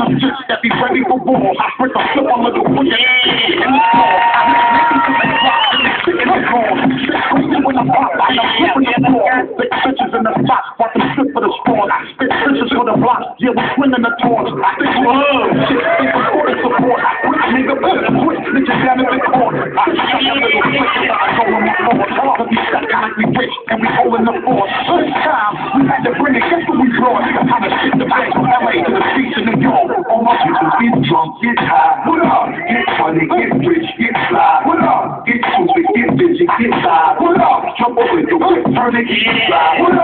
the shits that be ready for war. I break a flip on little pussy. In the floor. I hit niggas to the drop. And they sit in the floor. Six crazy when I pop. I am flipping the floor. Six bitches in the spot. Watch them slip for the spawn. Six bitches for the block. Yeah, we swinging the torch. Six love. Six six for support. Quick nigga, better quick. Nigga down in the court. I shut my little bitch. I go on my floor. Cause we stuck like we rich. And we holding the fort. All my get drunk, get high. What up? Get funny, get rich, get fly. What up? Get stupid, get busy, get live. What up? Jump over the whip, turn it, get fly. What up?